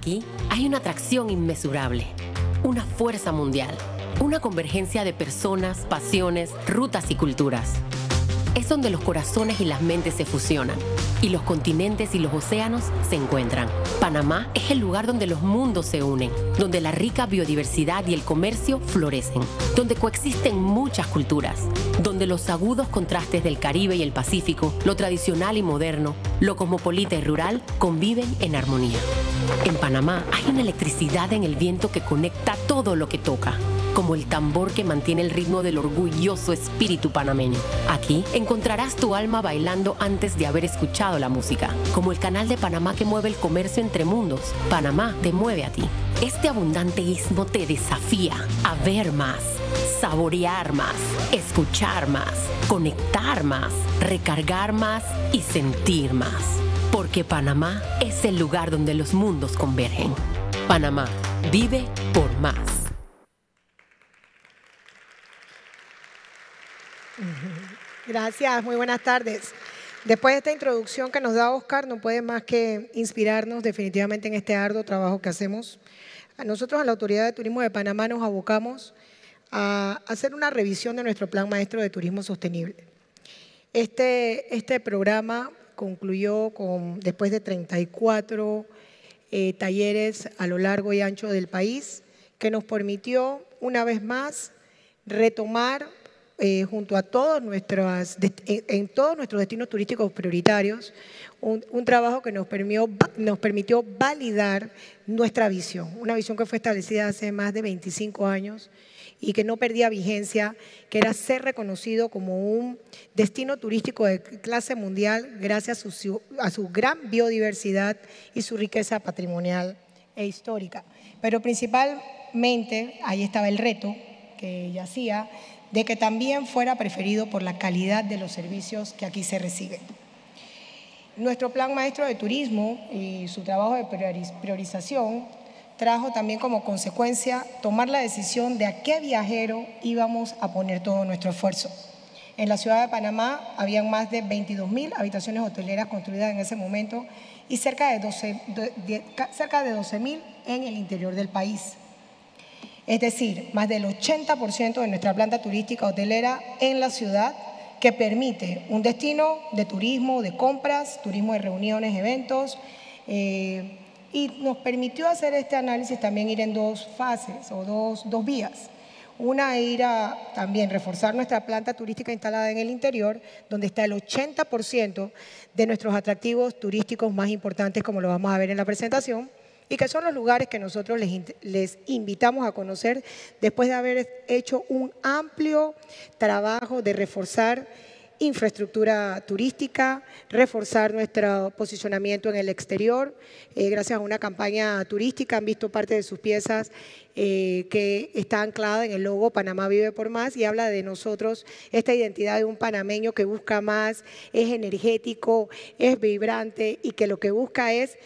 Aquí hay una atracción inmesurable, una fuerza mundial, una convergencia de personas, pasiones, rutas y culturas. Es donde los corazones y las mentes se fusionan y los continentes y los océanos se encuentran. Panamá es el lugar donde los mundos se unen, donde la rica biodiversidad y el comercio florecen, donde coexisten muchas culturas, donde los agudos contrastes del Caribe y el Pacífico, lo tradicional y moderno, lo cosmopolita y rural conviven en armonía. En Panamá hay una electricidad en el viento que conecta todo lo que toca como el tambor que mantiene el ritmo del orgulloso espíritu panameño. Aquí encontrarás tu alma bailando antes de haber escuchado la música, como el canal de Panamá que mueve el comercio entre mundos. Panamá te mueve a ti. Este abundante istmo te desafía a ver más, saborear más, escuchar más, conectar más, recargar más y sentir más. Porque Panamá es el lugar donde los mundos convergen. Panamá vive por más. Gracias, muy buenas tardes. Después de esta introducción que nos da Oscar, no puede más que inspirarnos definitivamente en este arduo trabajo que hacemos. Nosotros a la Autoridad de Turismo de Panamá nos abocamos a hacer una revisión de nuestro Plan Maestro de Turismo Sostenible. Este, este programa concluyó con, después de 34 eh, talleres a lo largo y ancho del país, que nos permitió una vez más retomar eh, junto a todos nuestros, en, todos nuestros destinos turísticos prioritarios, un, trabajo que nos nos permitió validar nuestra visión, una visión que fue establecida hace más de 25 años y que no perdía vigencia, que era ser reconocido como un destino turístico de clase mundial gracias a su, a su gran biodiversidad y su riqueza patrimonial e histórica. Pero principalmente ahí estaba el reto que yacía de que también fuera preferido por la calidad de los servicios que aquí se reciben. Nuestro plan maestro de turismo y su trabajo de priorización trajo también como consecuencia tomar la decisión de a qué viajero íbamos a poner todo nuestro esfuerzo. En la ciudad de Panamá habían más de 22 mil habitaciones hoteleras construidas en ese momento y cerca de 12 cerca de 12 en el interior del país es decir, más del 80% de nuestra planta turística hotelera en la ciudad que permite un destino de turismo, de compras, turismo de reuniones, eventos, eh, y nos permitió hacer este análisis también ir en dos fases o dos, dos vías. Una ir también reforzar nuestra planta turística instalada en el interior, donde está el 80% de nuestros atractivos turísticos más importantes, como lo vamos a ver en la presentación, y que son los lugares que nosotros les, invitamos a conocer después de haber hecho un amplio trabajo de reforzar infraestructura turística, reforzar nuestro posicionamiento en el exterior. Eh, gracias a una campaña turística han visto parte de sus piezas eh, que está anclada en el logo Panamá vive por más y habla de nosotros, esta identidad de un panameño que busca más, es energético, es vibrante y que lo que busca es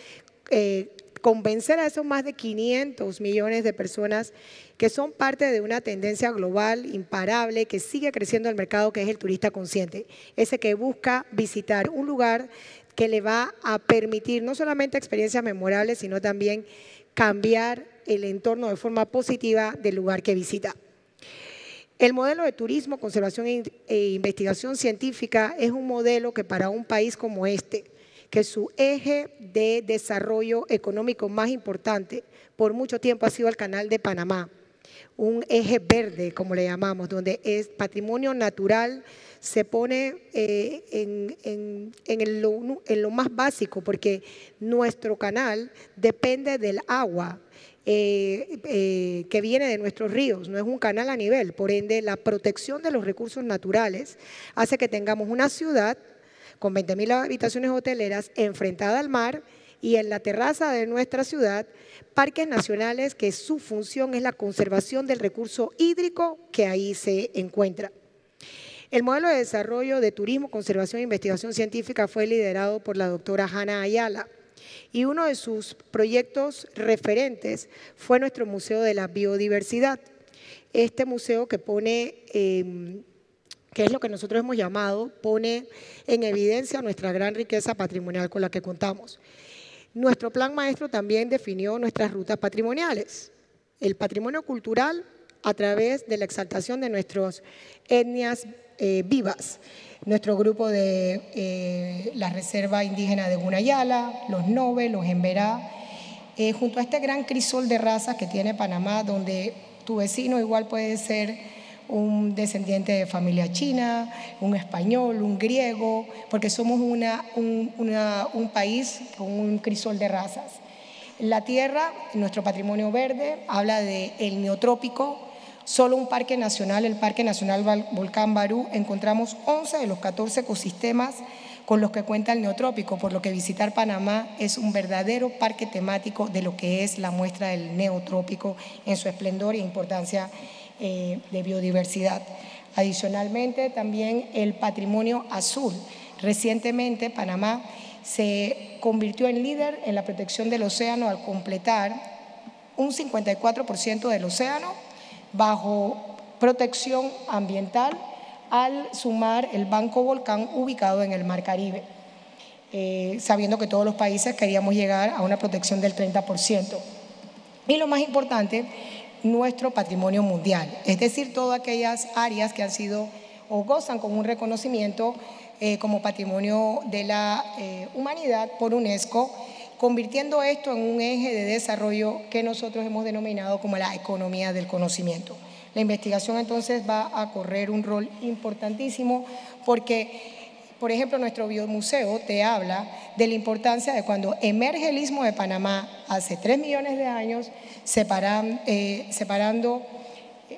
eh, convencer a esos más de 500 millones de personas que son parte de una tendencia global imparable que sigue creciendo el mercado, que es el turista consciente, ese que busca visitar un lugar que le va a permitir no solamente experiencias memorables, sino también cambiar el entorno de forma positiva del lugar que visita. El modelo de turismo, conservación e investigación científica es un modelo que para un país como este, que su eje de desarrollo económico más importante por mucho tiempo ha sido el Canal de Panamá, un eje verde, como le llamamos, donde es patrimonio natural se pone eh, en, en, lo, más básico, porque nuestro canal depende del agua. Eh, eh, que viene de nuestros ríos, no es un canal a nivel, por ende la protección de los recursos naturales hace que tengamos una ciudad con 20.000 habitaciones hoteleras enfrentada al mar y en la terraza de nuestra ciudad, parques nacionales que su función es la conservación del recurso hídrico que ahí se encuentra. El modelo de desarrollo de turismo, conservación e investigación científica fue liderado por la doctora Hanna Ayala y uno de sus proyectos referentes fue nuestro Museo de la Biodiversidad. Este museo que pone... Em, que es lo que nosotros hemos llamado, pone en evidencia nuestra gran riqueza patrimonial con la que contamos. Nuestro plan maestro también definió nuestras rutas patrimoniales. El patrimonio cultural a través de la exaltación de nuestras etnias eh, vivas. Nuestro grupo de eh, la Reserva Indígena de Gunayala, los Nove, los Emberá, eh, junto a este gran crisol de razas que tiene Panamá, donde tu vecino igual puede ser un descendiente de familia china, un español, un griego, porque somos una, un, país con un crisol de razas. La tierra, nuestro patrimonio verde, habla del el neotrópico, solo un parque nacional, el Parque Nacional Volcán Barú, encontramos 11 de los 14 ecosistemas con los que cuenta el neotrópico, por lo que visitar Panamá es un verdadero parque temático de lo que es la muestra del neotrópico en su esplendor e importancia eh, de biodiversidad. Adicionalmente, también el patrimonio azul. Recientemente, Panamá se convirtió en líder en la protección del océano al completar un 54% del océano bajo protección ambiental al sumar el Banco Volcán ubicado en el Mar Caribe, eh, sabiendo que todos los países queríamos llegar a una protección del 30%. Y lo más importante nuestro patrimonio mundial, es decir, todas aquellas áreas que han sido o gozan con un reconocimiento eh, como patrimonio de la eh, humanidad por UNESCO, convirtiendo esto en un eje de desarrollo que nosotros hemos denominado como la economía del conocimiento. La investigación entonces va a correr un rol importantísimo porque por ejemplo, nuestro biomuseo te habla de la importancia de cuando emerge el istmo de Panamá hace tres millones de años, eh, separando,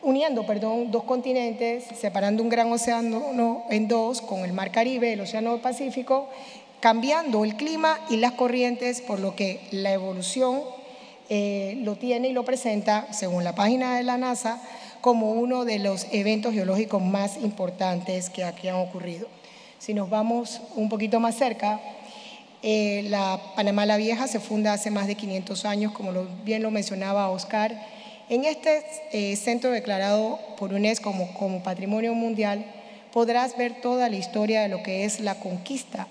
uniendo perdón, dos continentes, separando un gran océano en dos con el Mar Caribe, el Océano Pacífico, cambiando el clima y las corrientes, por lo que la evolución eh, lo tiene y lo presenta, según la página de la NASA, como uno de los eventos geológicos más importantes que aquí han ocurrido. Si nos vamos un poquito más cerca, eh, la Panamá la Vieja se funda hace más de 500 años, como bien lo mencionaba Oscar. En este eh, centro declarado por UNESCO como, Patrimonio Mundial, podrás ver toda la historia de lo que es la conquista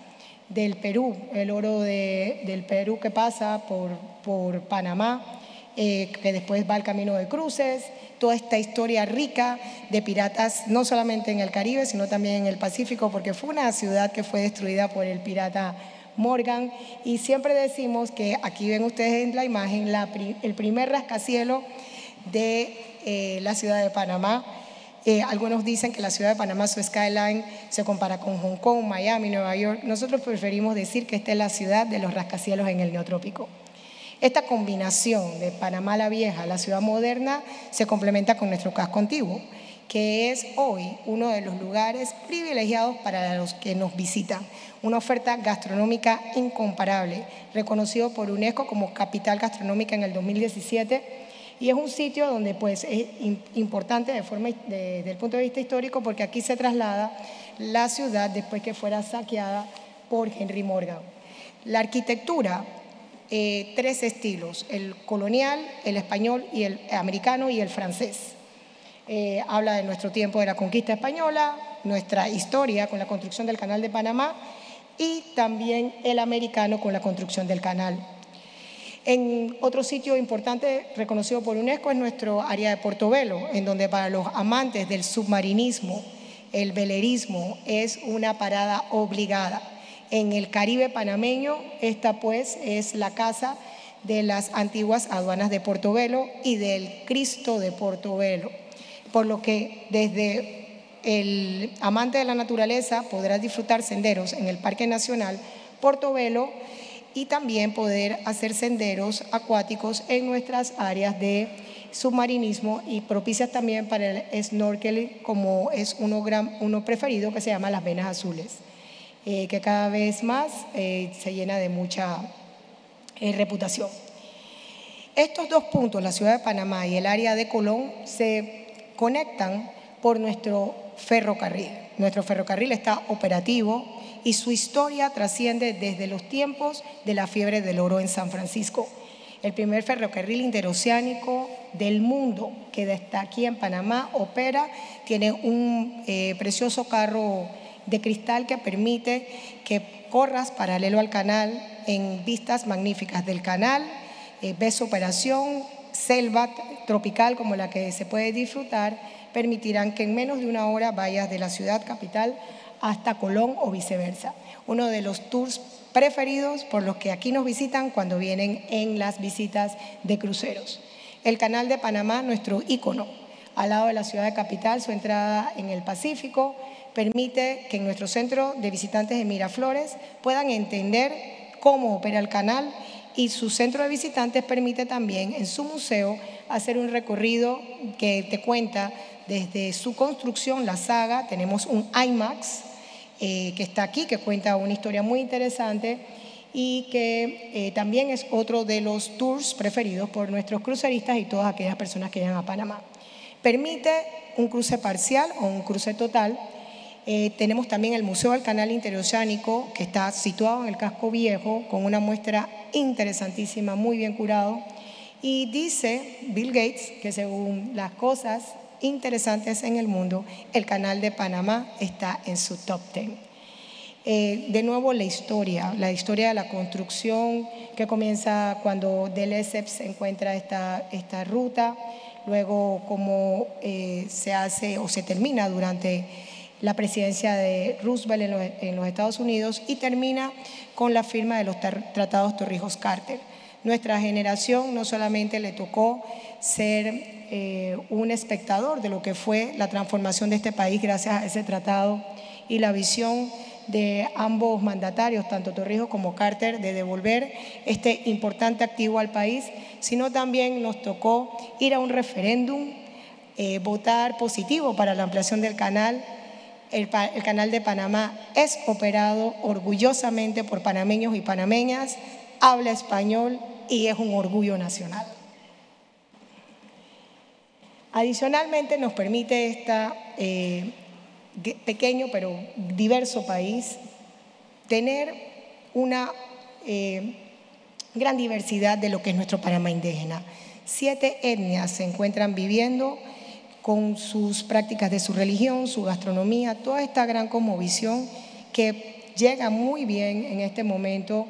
del Perú, el oro del Perú que pasa por, por Panamá, eh, que después va al camino de cruces, toda esta historia rica de piratas, no solamente en el Caribe, sino también en el Pacífico, porque fue una ciudad que fue destruida por el pirata Morgan. Y siempre decimos que aquí ven ustedes en la imagen el primer rascacielos de eh, la ciudad de Panamá. Eh, algunos dicen que la ciudad de Panamá, su skyline, se compara con Hong Kong, Miami, Nueva York. Nosotros preferimos decir que esta es la ciudad de los rascacielos en el neotrópico. Esta combinación de Panamá la Vieja, la ciudad moderna, se complementa con nuestro casco antiguo, que es hoy uno de los lugares privilegiados para los que nos visitan. Una oferta gastronómica incomparable, reconocido por UNESCO como capital gastronómica en el 2017 y es un sitio donde pues es importante de forma, desde el punto de vista histórico porque aquí se traslada la ciudad después que fuera saqueada por Henry Morgan. La arquitectura eh, tres estilos, el colonial, el español y el americano y el francés. Eh, habla de nuestro tiempo de la conquista española, nuestra historia con la construcción del canal de Panamá y también el americano con la construcción del canal. En otro sitio importante reconocido por UNESCO es nuestro área de Portobelo, en donde para los amantes del submarinismo, el velerismo es una parada obligada en el Caribe panameño. Esta pues es la casa de las antiguas aduanas de Portobelo y del Cristo de Portobelo. Por lo que desde el amante de la naturaleza podrá disfrutar senderos en el Parque Nacional Portobelo y también poder hacer senderos acuáticos en nuestras áreas de submarinismo y propicias también para el snorkel como es uno, gran, uno preferido que se llama las venas azules. Eh, que cada vez más eh, se llena de mucha eh, reputación. Estos dos puntos, la ciudad de Panamá y el área de Colón, se conectan por nuestro ferrocarril. Nuestro ferrocarril está operativo y su historia trasciende desde los tiempos de la fiebre del oro en San Francisco. El primer ferrocarril interoceánico del mundo que está aquí en Panamá opera, tiene un precioso carro de cristal que permite que corras paralelo al canal en vistas magníficas del canal, eh, ves operación, selva tropical como la que se puede disfrutar, permitirán que en menos de una hora vayas de la ciudad capital hasta Colón o viceversa. Uno de los tours preferidos por los que aquí nos visitan cuando vienen en las visitas de cruceros. El canal de Panamá, nuestro ícono, al lado de la ciudad capital, su entrada en el Pacífico, permite que en nuestro centro de visitantes de Miraflores puedan entender cómo opera el canal y su centro de visitantes permite también en su museo hacer un recorrido que te cuenta desde su construcción, la saga, tenemos un IMAX eh, que está aquí, que cuenta una historia muy interesante y que eh, también es otro de los tours preferidos por nuestros cruceristas y todas aquellas personas que llegan a Panamá. Permite un cruce parcial o un cruce total. Eh, tenemos también el Museo del Canal Interoceánico, que está situado en el casco viejo, con una muestra interesantísima, muy bien curado. Y dice Bill Gates que según las cosas interesantes en el mundo, el canal de Panamá está en su top 10. Eh, de nuevo la historia, la historia de la construcción que comienza cuando Deleuze encuentra esta, esta ruta, luego cómo eh, se hace o se termina durante la presidencia de Roosevelt en los, Estados Unidos y termina con la firma de los tratados Torrijos-Carter. Nuestra generación no solamente le tocó ser eh, un espectador de lo que fue la transformación de este país gracias a ese tratado y la visión de ambos mandatarios, tanto Torrijos como Carter, de devolver este importante activo al país, sino también nos tocó ir a un referéndum, eh, votar positivo para la ampliación del canal. El canal de Panamá es operado orgullosamente por panameños y panameñas, habla español y es un orgullo nacional. Adicionalmente nos permite este pequeño pero diverso país tener una eh, gran diversidad de lo que es nuestro Panamá indígena. Siete etnias se encuentran viviendo con sus prácticas de su religión, su gastronomía, toda esta gran conmovisión que llega muy bien en este momento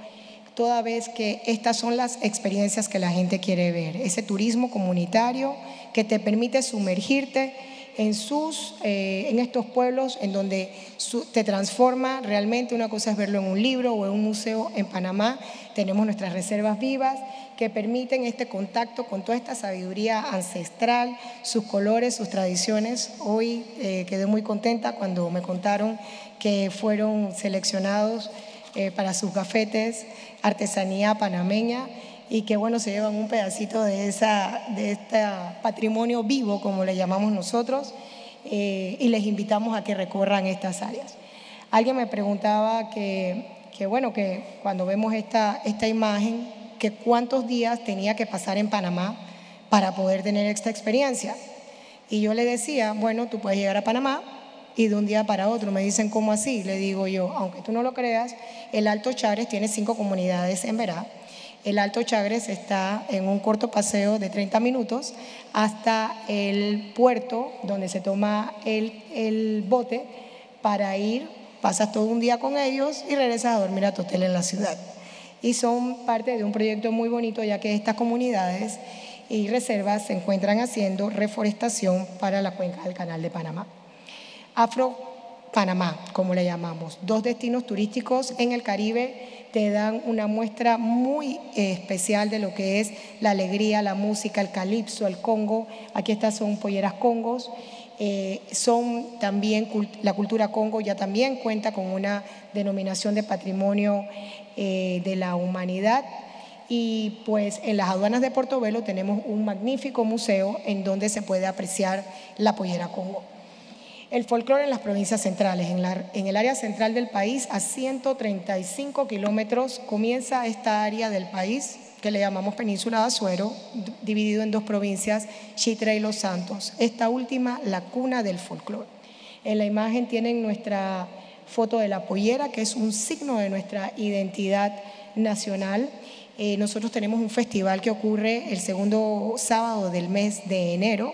toda vez que estas son las experiencias que la gente quiere ver, ese turismo comunitario que te permite sumergirte en, sus, eh, en estos pueblos en donde te transforma realmente. Una cosa es verlo en un libro o en un museo en Panamá. Tenemos nuestras reservas vivas que permiten este contacto con toda esta sabiduría ancestral, sus colores, sus tradiciones. Hoy eh, quedé muy contenta cuando me contaron que fueron seleccionados eh, para sus gafetes, artesanía panameña y que bueno, se llevan un pedacito de, esa, de este patrimonio vivo, como le llamamos nosotros, eh, y les invitamos a que recorran estas áreas. Alguien me preguntaba que, que bueno, que cuando vemos esta, esta imagen, que cuántos días tenía que pasar en Panamá para poder tener esta experiencia. Y yo le decía, bueno, tú puedes llegar a Panamá, y de un día para otro. Me dicen, ¿cómo así? Le digo yo, aunque tú no lo creas, el Alto Chagres tiene cinco comunidades en Verá. El Alto Chagres está en un corto paseo de 30 minutos hasta el puerto donde se toma el, el bote para ir, pasas todo un día con ellos y regresas a dormir a tu hotel en la ciudad. Y son parte de un proyecto muy bonito ya que estas comunidades y reservas se encuentran haciendo reforestación para la cuenca del Canal de Panamá. Afro Panamá, como le llamamos. Dos destinos turísticos en el Caribe te dan una muestra muy especial de lo que es la alegría, la música, el calipso, el congo. Aquí estas son polleras congos. Eh, son también la cultura congo ya también cuenta con una denominación de patrimonio eh, de la humanidad y pues en las aduanas de Portobelo tenemos un magnífico museo en donde se puede apreciar la pollera congo. El folclore en las provincias centrales. En, el área central del país, a 135 kilómetros, comienza esta área del país que le llamamos Península de Azuero, dividido en dos provincias, Chitre y Los Santos. Esta última, la cuna del folclore. En la imagen tienen nuestra foto de la pollera, que es un signo de nuestra identidad nacional. Eh, nosotros tenemos un festival que ocurre el segundo sábado del mes de enero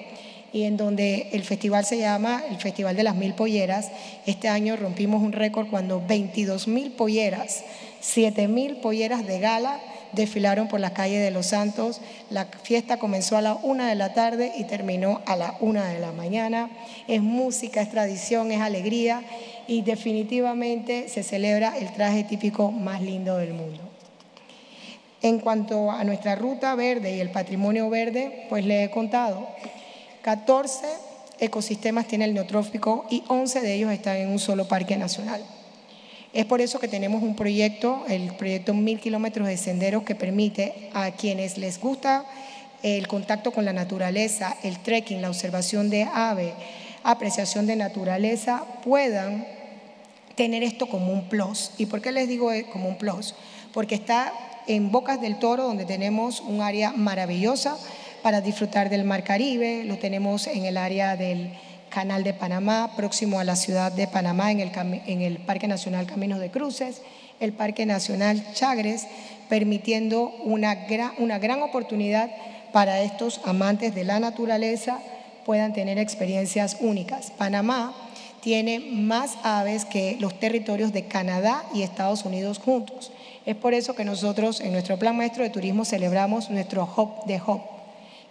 y en donde el festival se llama el Festival de las Mil Polleras. Este año rompimos un récord cuando 22 mil polleras, 7 mil polleras de gala desfilaron por las calles de Los Santos. La fiesta comenzó a la una de la tarde y terminó a la una de la mañana. Es música, es tradición, es alegría y definitivamente se celebra el traje típico más lindo del mundo. En cuanto a nuestra ruta verde y el patrimonio verde, pues le he contado, 14 ecosistemas tiene el neotrófico y 11 de ellos están en un solo parque nacional. Es por eso que tenemos un proyecto, el proyecto Mil Kilómetros de Senderos, que permite a quienes les gusta el contacto con la naturaleza, el trekking, la observación de ave, apreciación de naturaleza, puedan tener esto como un plus. ¿Y por qué les digo como un plus? Porque está en Bocas del Toro, donde tenemos un área maravillosa para disfrutar del Mar Caribe, lo tenemos en el área del Canal de Panamá, próximo a la ciudad de Panamá, en el, Parque Nacional Caminos de Cruces, el Parque Nacional Chagres, permitiendo una gran, una gran oportunidad para estos amantes de la naturaleza puedan tener experiencias únicas. Panamá tiene más aves que los territorios de Canadá y Estados Unidos juntos. Es por eso que nosotros en nuestro plan maestro de turismo celebramos nuestro Hop de Hop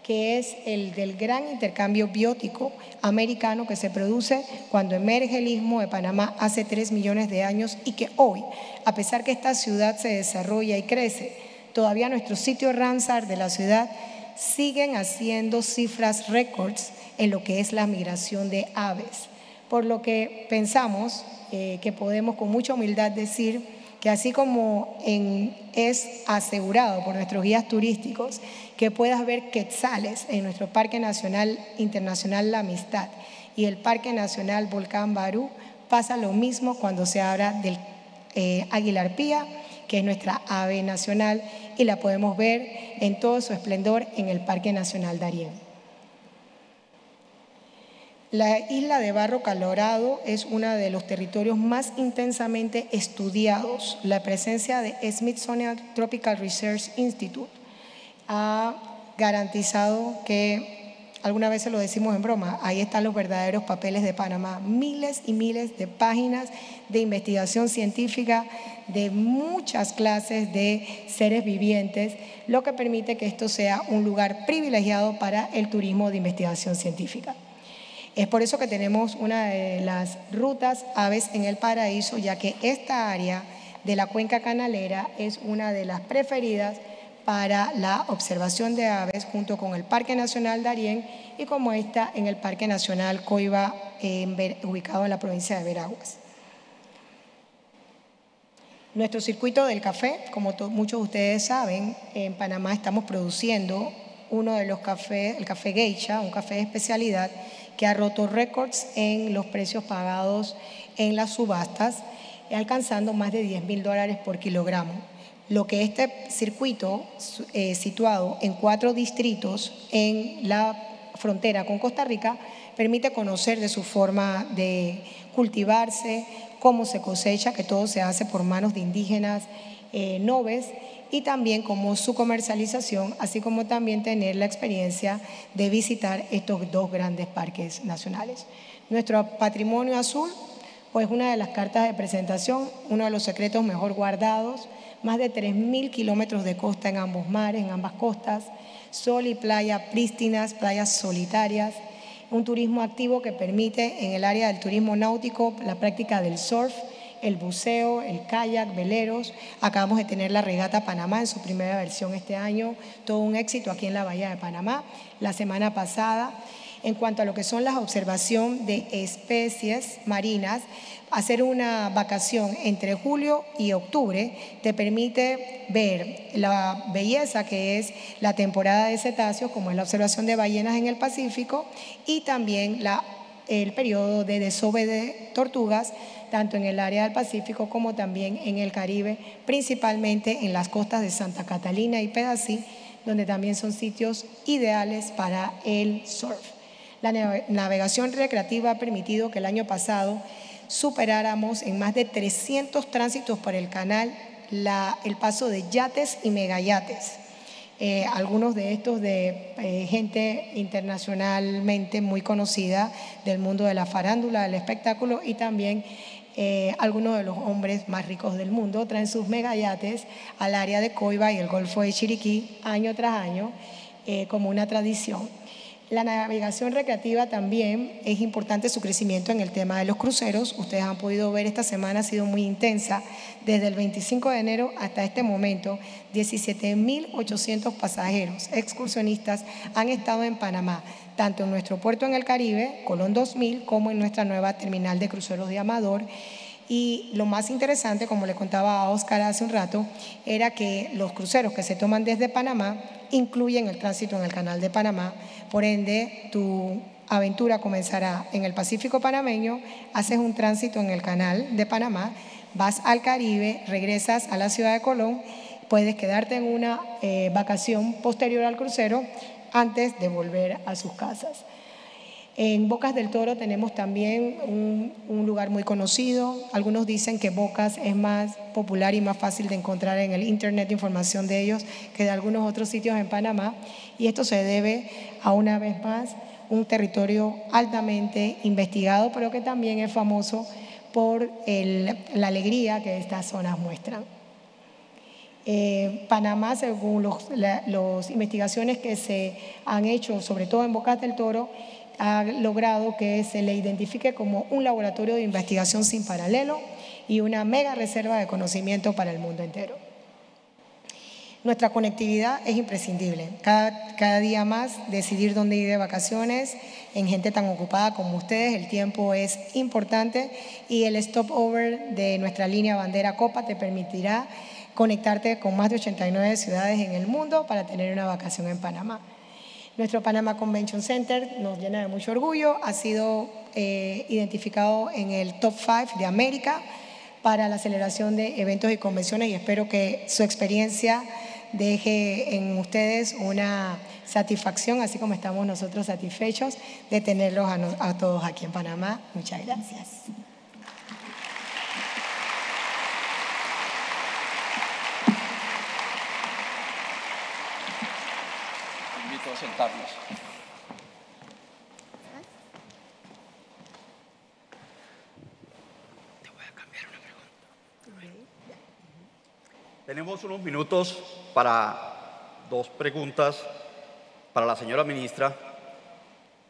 que es el del gran intercambio biótico americano que se produce cuando emerge el istmo de Panamá hace tres millones de años y que hoy, a pesar que esta ciudad se desarrolla y crece, todavía nuestros sitios Ramsar de la ciudad siguen haciendo cifras récords en lo que es la migración de aves. Por lo que pensamos eh, que podemos con mucha humildad decir que así como es asegurado por nuestros guías turísticos que puedas ver quetzales en nuestro Parque Nacional Internacional La Amistad y el Parque Nacional Volcán Barú, pasa lo mismo cuando se habla del eh, Águila que es nuestra ave nacional y la podemos ver en todo su esplendor en el Parque Nacional Darién. La isla de Barro Colorado es uno de los territorios más intensamente estudiados. La presencia de Smithsonian Tropical Research Institute ha garantizado que, alguna vez lo decimos en broma, ahí están los verdaderos papeles de Panamá, miles y miles de páginas de investigación científica de muchas clases de seres vivientes, lo que permite que esto sea un lugar privilegiado para el turismo de investigación científica. Es por eso que tenemos una de las rutas Aves en el Paraíso, ya que esta área de la cuenca canalera es una de las preferidas para la observación de aves junto con el Parque Nacional Darién y como esta en el Parque Nacional Coiba, ubicado en la provincia de Veraguas. Nuestro circuito del café, como muchos de ustedes saben, en Panamá estamos produciendo uno de los cafés, el café Geisha, un café de especialidad que ha roto récords en los precios pagados en las subastas, alcanzando más de 10 mil dólares por kilogramo. Lo que este circuito, eh, situado en cuatro distritos en la frontera con Costa Rica, permite conocer de su forma de cultivarse, cómo se cosecha, que todo se hace por manos de indígenas eh, noves, y también como su comercialización, así como también tener la experiencia de visitar estos dos grandes parques nacionales. Nuestro patrimonio azul, pues una de las cartas de presentación, uno de los secretos mejor guardados, más de 3.000 kilómetros de costa en ambos mares, en ambas costas, sol y playa prístinas, playas solitarias, un turismo activo que permite en el área del turismo náutico la práctica del surf, el buceo, el kayak, veleros. Acabamos de tener la regata Panamá en su primera versión este año, todo un éxito aquí en la Bahía de Panamá. La semana pasada en cuanto a lo que son las observación de especies marinas, hacer una vacación entre julio y octubre te permite ver la belleza que es la temporada de cetáceos, como es la observación de ballenas en el Pacífico, y también el periodo de desove de tortugas, tanto en el área del Pacífico como también en el Caribe, principalmente en las costas de Santa Catalina y Pedací, donde también son sitios ideales para el surf. La navegación recreativa ha permitido que el año pasado superáramos en más de 300 tránsitos por el canal el paso de yates y megayates. eh, algunos de estos de eh, gente internacionalmente muy conocida del mundo de la farándula, del espectáculo y también eh, algunos de los hombres más ricos del mundo traen sus megayates al área de Coiba y el Golfo de Chiriquí año tras año como una tradición. La navegación recreativa también es importante su crecimiento en el tema de los cruceros. Ustedes han podido ver esta semana ha sido muy intensa. Desde el 25 de enero hasta este momento, 17.800 pasajeros excursionistas han estado en Panamá, tanto en nuestro puerto en el Caribe, Colón 2000, como en nuestra nueva terminal de cruceros de Amador. Y lo más interesante, como le contaba a Oscar hace un rato, era que los cruceros que se toman desde Panamá incluyen el tránsito en el canal de Panamá. Por ende, tu aventura comenzará en el Pacífico panameño, haces un tránsito en el canal de Panamá, vas al Caribe, regresas a la ciudad de Colón, puedes quedarte en una eh, vacación posterior al crucero antes de volver a sus casas. En Bocas del Toro tenemos también un, lugar muy conocido. Algunos dicen que Bocas es más popular y más fácil de encontrar en el Internet información de ellos que de algunos otros sitios en Panamá. Y esto se debe a una vez más un territorio altamente investigado, pero que también es famoso por la alegría que estas zonas muestran. Eh, Panamá, según las investigaciones que se han hecho, sobre todo en Bocas del Toro, ha logrado que se le identifique como un laboratorio de investigación sin paralelo y una mega reserva de conocimiento para el mundo entero. Nuestra conectividad es imprescindible. Cada, cada, día más decidir dónde ir de vacaciones en gente tan ocupada como ustedes, el tiempo es importante y el stopover de nuestra línea bandera Copa te permitirá conectarte con más de 89 ciudades en el mundo para tener una vacación en Panamá. Nuestro Panama Convention Center nos llena de mucho orgullo, ha sido eh, identificado en el top 5 de América para la aceleración de eventos y convenciones y espero que su experiencia deje en ustedes una satisfacción, así como estamos nosotros satisfechos de tenerlos a todos aquí en Panamá. Muchas gracias. Sentarnos. Te voy a cambiar una pregunta. Tenemos unos minutos para dos preguntas para la señora ministra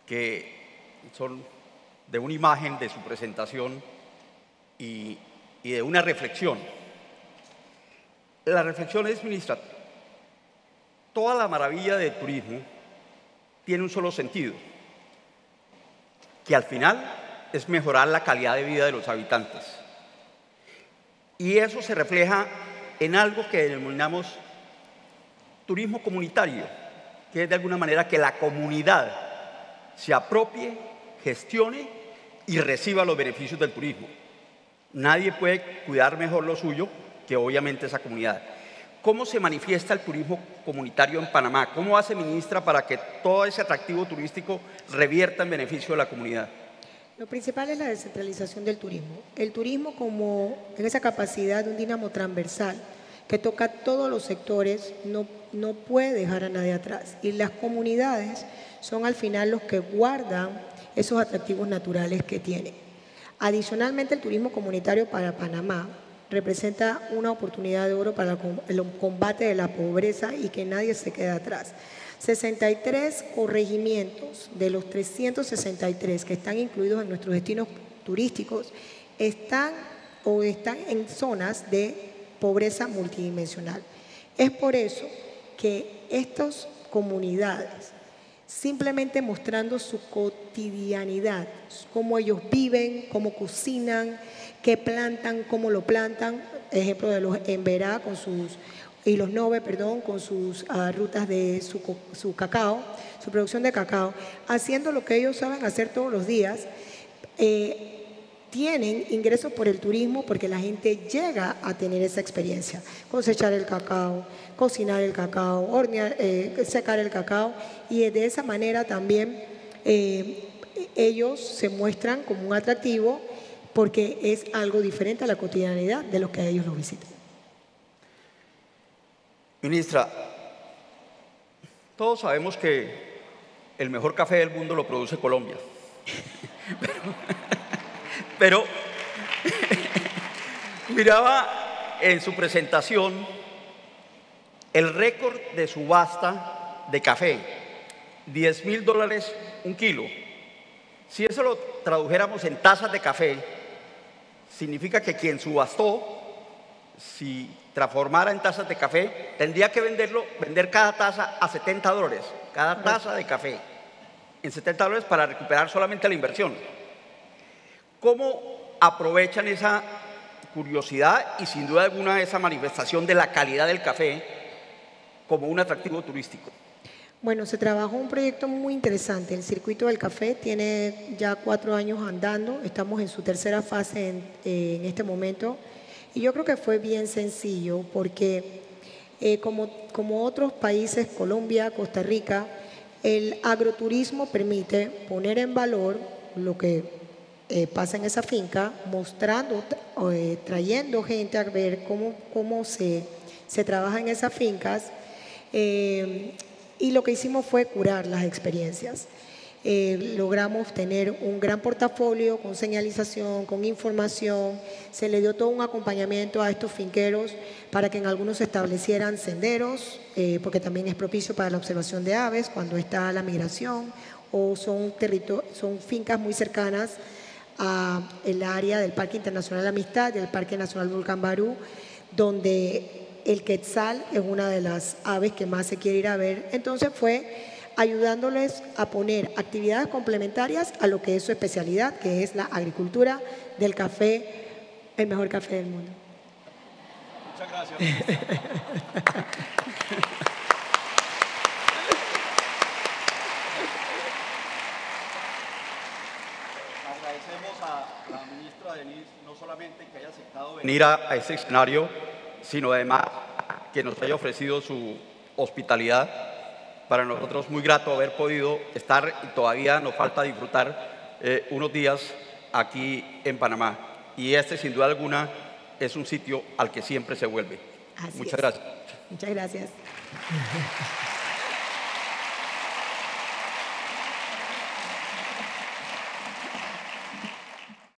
que son de una imagen de su presentación y, y de una reflexión. La reflexión es, ministra, toda la maravilla del turismo tiene un solo sentido, que al final es mejorar la calidad de vida de los habitantes. Y eso se refleja en algo que denominamos turismo comunitario, que es de alguna manera que la comunidad se apropie, gestione y reciba los beneficios del turismo. Nadie puede cuidar mejor lo suyo que obviamente esa comunidad. ¿Cómo se manifiesta el turismo comunitario en Panamá? ¿Cómo hace ministra para que todo ese atractivo turístico revierta en beneficio de la comunidad? Lo principal es la descentralización del turismo. El turismo como en esa capacidad de un dinamo transversal que toca todos los sectores no, no puede dejar a nadie atrás. Y las comunidades son al final los que guardan esos atractivos naturales que tiene. Adicionalmente, el turismo comunitario para Panamá representa una oportunidad de oro para el combate de la pobreza y que nadie se quede atrás. 63 corregimientos de los 363 que están incluidos en nuestros destinos turísticos están o están en zonas de pobreza multidimensional. Es por eso que estas comunidades, simplemente mostrando su cotidianidad, cómo ellos viven, cómo cocinan, qué plantan, cómo lo plantan, ejemplo de los Emberá con sus y los Nove, perdón, con sus ah, rutas de su, cacao, su producción de cacao, haciendo lo que ellos saben hacer todos los días. Eh, tienen ingresos por el turismo porque la gente llega a tener esa experiencia, cosechar el cacao, cocinar el cacao, hornear, eh, secar el cacao y de esa manera también eh, ellos se muestran como un atractivo porque es algo diferente a la cotidianidad de los que ellos lo visitan. Ministra, Todos sabemos que el mejor café del mundo lo produce Colombia. Pero, miraba en su presentación el récord de subasta de café, 10 mil dólares un kilo. Si eso lo tradujéramos en tazas de café, significa que quien subastó, si transformara en tazas de café, tendría que venderlo, vender cada taza a 70 dólares, cada taza de café, en 70 dólares para recuperar solamente la inversión. ¿Cómo aprovechan esa curiosidad y sin duda alguna esa manifestación de la calidad del café como un atractivo turístico? Bueno, se trabajó un proyecto muy interesante. El circuito del café tiene ya cuatro años andando. Estamos en su tercera fase en, en este momento. Y yo creo que fue bien sencillo porque eh, como, como otros países, Colombia, Costa Rica, el agroturismo permite poner en valor lo que eh, pasa en esa finca, mostrando, eh, trayendo gente a ver cómo, cómo se, se trabaja en esas fincas. y lo que hicimos fue curar las experiencias. Eh, logramos tener un gran portafolio con señalización, con información. Se le dio todo un acompañamiento a estos finqueros para que en algunos se establecieran senderos, eh, porque también es propicio para la observación de aves cuando está la migración, o son, son fincas muy cercanas al área del Parque Internacional Amistad y el Parque Nacional Volcán Barú, donde el quetzal es una de las aves que más se quiere ir a ver. Entonces fue ayudándoles a poner actividades complementarias a lo que es su especialidad, que es la agricultura del café, el mejor café del mundo. Muchas gracias. Agradecemos a la ministra Denise no solamente que haya aceptado venir a, a este escenario, sino además que nos haya ofrecido su hospitalidad para nosotros muy grato haber podido estar y todavía nos falta disfrutar eh, unos días aquí en Panamá. Y este, sin duda alguna, es un sitio al que siempre se vuelve. Muchas gracias. Muchas gracias.